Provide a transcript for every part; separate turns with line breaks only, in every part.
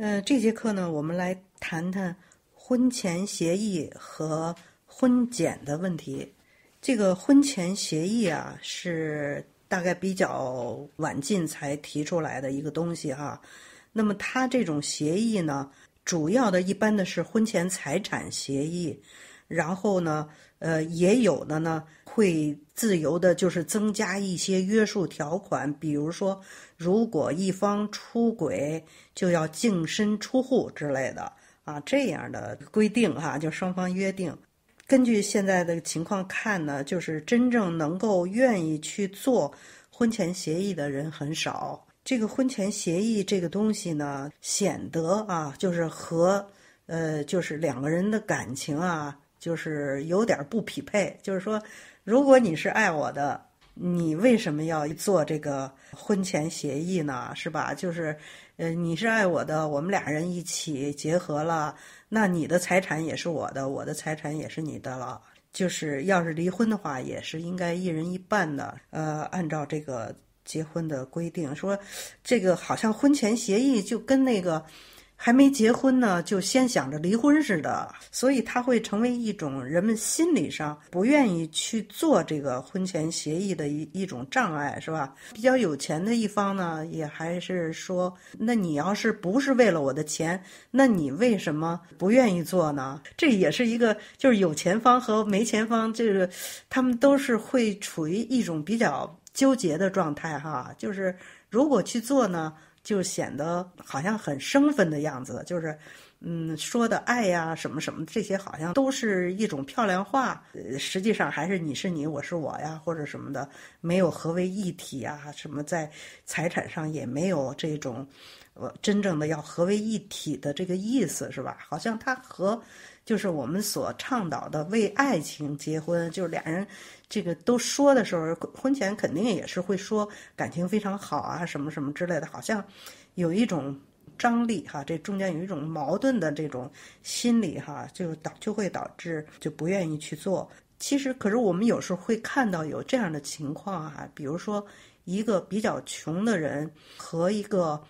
呃，这节课呢，我们来谈谈婚前协议和婚检的问题。这个婚前协议啊，是大概比较晚近才提出来的一个东西哈。那么它这种协议呢，主要的一般的是婚前财产协议，然后呢，呃，也有的呢会自由的，就是增加一些约束条款，比如说，如果一方出轨，就要净身出户之类的啊，这样的规定哈，就双方约定。根据现在的情况看呢，就是真正能够愿意去做婚前协议的人很少。这个婚前协议这个东西呢，显得啊，就是和呃，就是两个人的感情啊，就是有点不匹配。就是说，如果你是爱我的，你为什么要做这个婚前协议呢？是吧？就是呃，你是爱我的，我们俩人一起结合了。那你的财产也是我的，我的财产也是你的了。就是要是离婚的话，也是应该一人一半的。呃，按照这个结婚的规定，说这个好像婚前协议就跟那个。还没结婚呢，就先想着离婚似的，所以它会成为一种人们心理上不愿意去做这个婚前协议的一一种障碍，是吧？比较有钱的一方呢，也还是说，那你要是不是为了我的钱，那你为什么不愿意做呢？这也是一个，就是有钱方和没钱方，这个他们都是会处于一种比较纠结的状态，哈，就是如果去做呢？就显得好像很生分的样子，就是，嗯，说的爱呀什么什么这些，好像都是一种漂亮话，实际上还是你是你，我是我呀，或者什么的，没有合为一体啊，什么在财产上也没有这种，呃，真正的要合为一体的这个意思，是吧？好像他和。就是我们所倡导的为爱情结婚，就是俩人这个都说的时候，婚前肯定也是会说感情非常好啊，什么什么之类的，好像有一种张力哈，这中间有一种矛盾的这种心理哈，就导就会导致就不愿意去做。其实，可是我们有时候会看到有这样的情况啊，比如说一个比较穷的人和一个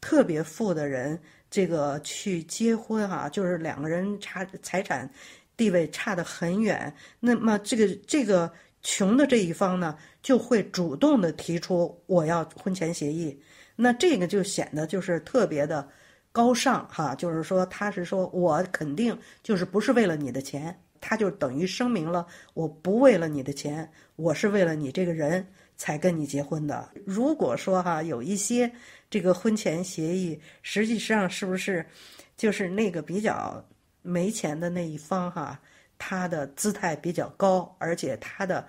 特别富的人。这个去结婚哈，就是两个人差财产地位差得很远，那么这个这个穷的这一方呢，就会主动的提出我要婚前协议，那这个就显得就是特别的高尚哈，就是说他是说我肯定就是不是为了你的钱，他就等于声明了我不为了你的钱，我是为了你这个人才跟你结婚的。如果说哈有一些。这个婚前协议实际上是不是就是那个比较没钱的那一方哈？他的姿态比较高，而且他的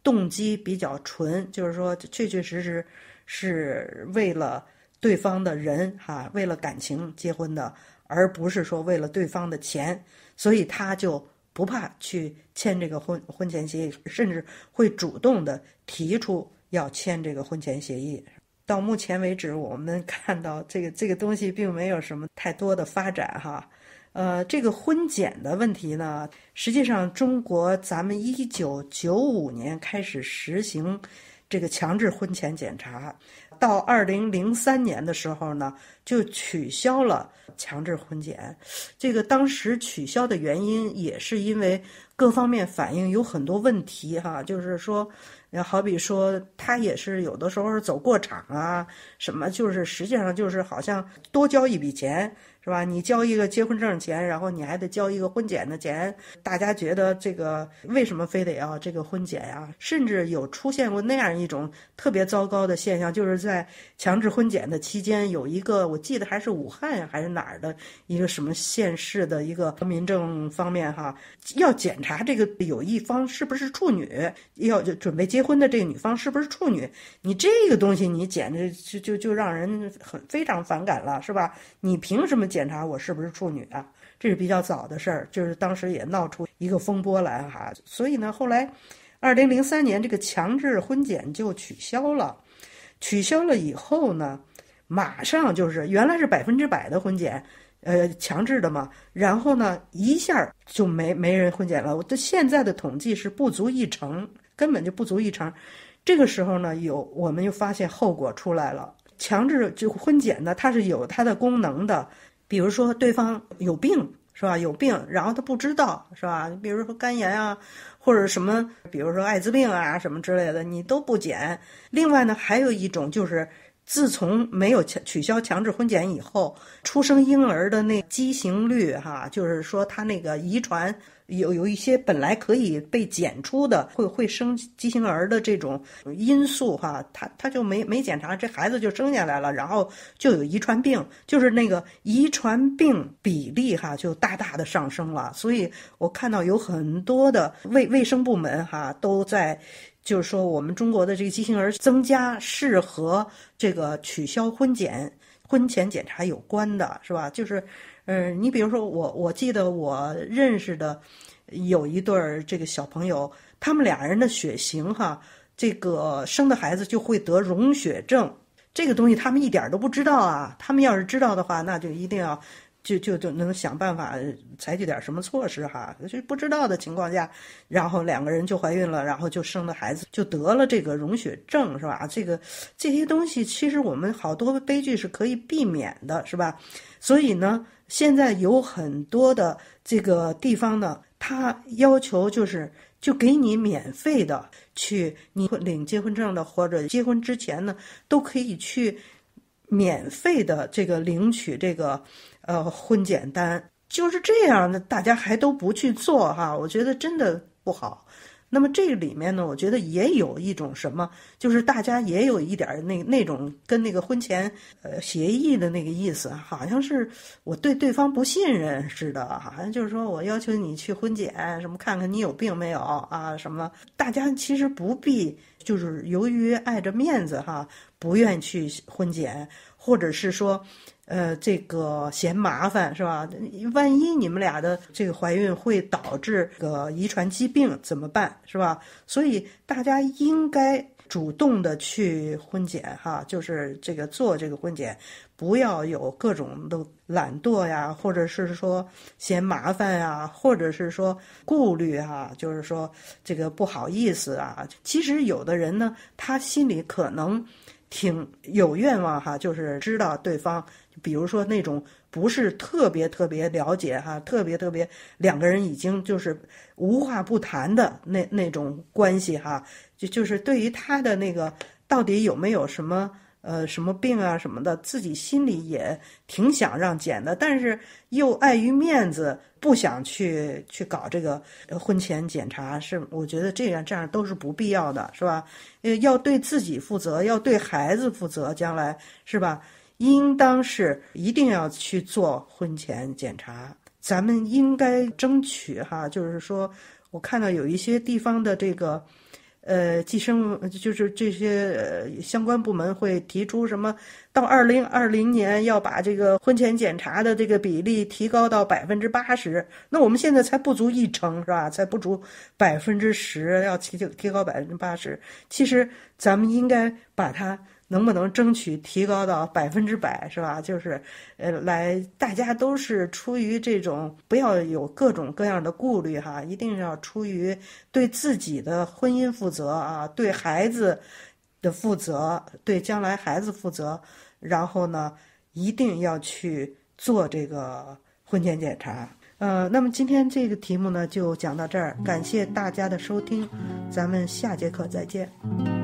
动机比较纯，就是说确确实实是为了对方的人哈，为了感情结婚的，而不是说为了对方的钱，所以他就不怕去签这个婚婚前协议，甚至会主动的提出要签这个婚前协议。到目前为止，我们看到这个这个东西并没有什么太多的发展哈。呃，这个婚检的问题呢，实际上中国咱们一九九五年开始实行这个强制婚前检查，到二零零三年的时候呢，就取消了强制婚检。这个当时取消的原因也是因为各方面反映有很多问题哈，就是说。那好比说，他也是有的时候走过场啊，什么就是实际上就是好像多交一笔钱。是吧？你交一个结婚证钱，然后你还得交一个婚检的钱。大家觉得这个为什么非得要这个婚检呀？甚至有出现过那样一种特别糟糕的现象，就是在强制婚检的期间，有一个我记得还是武汉还是哪儿的一个什么县市的一个民政方面哈，要检查这个有一方是不是处女，要就准备结结婚的这个女方是不是处女。你这个东西你简直就就就让人很非常反感了，是吧？你凭什么？检查我是不是处女啊？这是比较早的事儿，就是当时也闹出一个风波来哈。所以呢，后来，二零零三年这个强制婚检就取消了。取消了以后呢，马上就是原来是百分之百的婚检，呃，强制的嘛。然后呢，一下就没没人婚检了。我的现在的统计是不足一成，根本就不足一成。这个时候呢，有我们又发现后果出来了。强制就婚检呢，它是有它的功能的。比如说对方有病是吧？有病，然后他不知道是吧？比如说肝炎啊，或者什么，比如说艾滋病啊什么之类的，你都不检。另外呢，还有一种就是。自从没有取消强制婚检以后，出生婴儿的那畸形率，哈，就是说他那个遗传有有一些本来可以被检出的，会会生畸形儿的这种因素，哈，他他就没没检查，这孩子就生下来了，然后就有遗传病，就是那个遗传病比例，哈，就大大的上升了。所以我看到有很多的卫卫生部门，哈，都在。就是说，我们中国的这个畸形儿增加是和这个取消婚检、婚前检查有关的，是吧？就是，嗯，你比如说我，我记得我认识的有一对儿这个小朋友，他们俩人的血型哈，这个生的孩子就会得溶血症，这个东西他们一点都不知道啊。他们要是知道的话，那就一定要。就就就能想办法采取点什么措施哈，就不知道的情况下，然后两个人就怀孕了，然后就生了孩子，就得了这个溶血症是吧？这个这些东西其实我们好多悲剧是可以避免的，是吧？所以呢，现在有很多的这个地方呢，他要求就是就给你免费的去你领结婚证的，或者结婚之前呢，都可以去免费的这个领取这个。呃，婚检单就是这样的，大家还都不去做哈，我觉得真的不好。那么这里面呢，我觉得也有一种什么，就是大家也有一点那那种跟那个婚前呃协议的那个意思，好像是我对对方不信任似的，好像就是说我要求你去婚检，什么看看你有病没有啊什么。大家其实不必，就是由于碍着面子哈，不愿去婚检，或者是说。呃，这个嫌麻烦是吧？万一你们俩的这个怀孕会导致这个遗传疾病怎么办？是吧？所以大家应该主动的去婚检哈，就是这个做这个婚检，不要有各种的懒惰呀，或者是说嫌麻烦呀，或者是说顾虑哈，就是说这个不好意思啊。其实有的人呢，他心里可能挺有愿望哈，就是知道对方。比如说那种不是特别特别了解哈，特别特别两个人已经就是无话不谈的那那种关系哈，就就是对于他的那个到底有没有什么呃什么病啊什么的，自己心里也挺想让检的，但是又碍于面子不想去去搞这个婚前检查，是我觉得这样这样都是不必要的，是吧？呃，要对自己负责，要对孩子负责，将来是吧？应当是一定要去做婚前检查，咱们应该争取哈，就是说，我看到有一些地方的这个，呃，计生就是这些相关部门会提出什么，到二零二零年要把这个婚前检查的这个比例提高到百分之八十，那我们现在才不足一成是吧？才不足百分之十，要提提高百分之八十，其实咱们应该把它。能不能争取提高到百分之百，是吧？就是，呃，来，大家都是出于这种不要有各种各样的顾虑哈，一定要出于对自己的婚姻负责啊，对孩子的负责，对将来孩子负责，然后呢，一定要去做这个婚前检查。呃，那么今天这个题目呢，就讲到这儿，感谢大家的收听，咱们下节课再见。